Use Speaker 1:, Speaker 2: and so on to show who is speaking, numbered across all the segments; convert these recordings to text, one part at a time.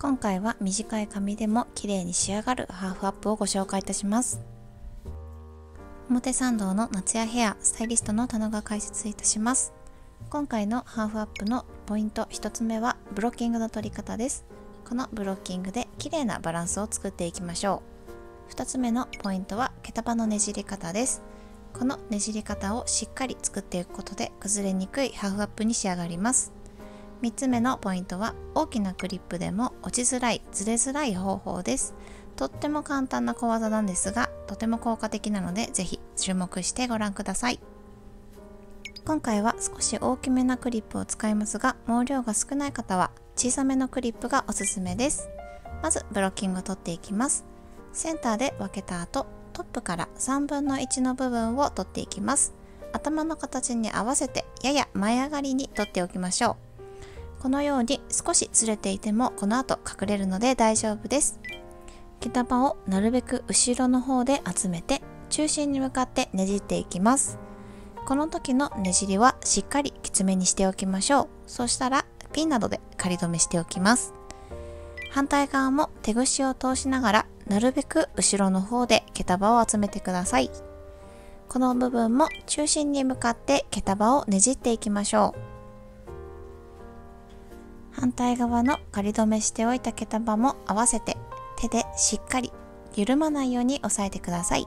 Speaker 1: 今回は短い髪でも綺麗に仕上がるハーフアップをご紹介いたします。表参道の夏やヘアスタイリストの田野が解説いたします。今回のハーフアップのポイント1つ目はブロッキングの取り方です。このブロッキングで綺麗なバランスを作っていきましょう。2つ目のポイントは毛束のねじり方です。このねじり方をしっかり作っていくことで崩れにくいハーフアップに仕上がります。3つ目のポイントは大きなクリップでも落ちづらいずれづらい方法です。とっても簡単な小技なんですがとても効果的なのでぜひ注目してご覧ください。今回は少し大きめなクリップを使いますが毛量が少ない方は小さめのクリップがおすすめです。まずブロッキングを取っていきます。センターで分けた後トップから3分の1の部分を取っていきます。頭の形に合わせてやや前上がりに取っておきましょう。このように少しずれていてもこの後隠れるので大丈夫です。毛束をなるべく後ろの方で集めて中心に向かってねじっていきます。この時のねじりはしっかりきつめにしておきましょう。そしたらピンなどで仮止めしておきます。反対側も手ぐしを通しながらなるべく後ろの方で毛束を集めてください。この部分も中心に向かって毛束をねじっていきましょう。反対側の仮止めしておいた毛束も合わせて手でしっかり緩まないように押さえてください。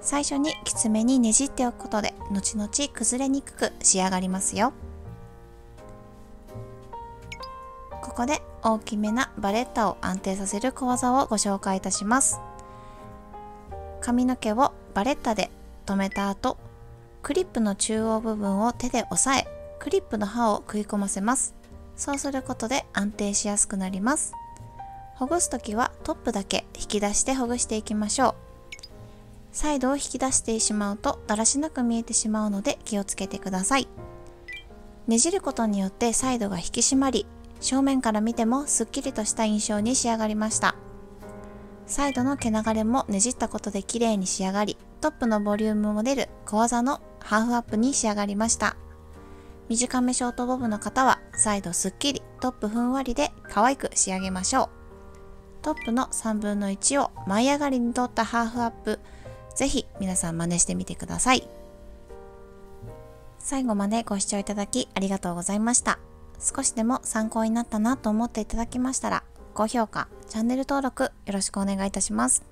Speaker 1: 最初にきつめにねじっておくことで後々崩れにくく仕上がりますよ。ここで大きめなバレッタを安定させる小技をご紹介いたします。髪の毛をバレッタで留めた後クリップの中央部分を手で押さえクリップの刃を食い込ませます。そうすることで安定しやすくなります。ほぐす時はトップだけ引き出してほぐしていきましょう。サイドを引き出してしまうとだらしなく見えてしまうので気をつけてください。ねじることによってサイドが引き締まり正面から見てもすっきりとした印象に仕上がりました。サイドの毛流れもねじったことで綺麗に仕上がりトップのボリュームも出る小技のハーフアップに仕上がりました。短めショートボブの方はサイドすっきりトップふんわりで可愛く仕上げましょう。トップの3分の1を舞い上がりに取ったハーフアップぜひ皆さん真似してみてください。最後までご視聴いただきありがとうございました。少しでも参考になったなと思っていただきましたら高評価チャンネル登録よろしくお願いいたします。